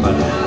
but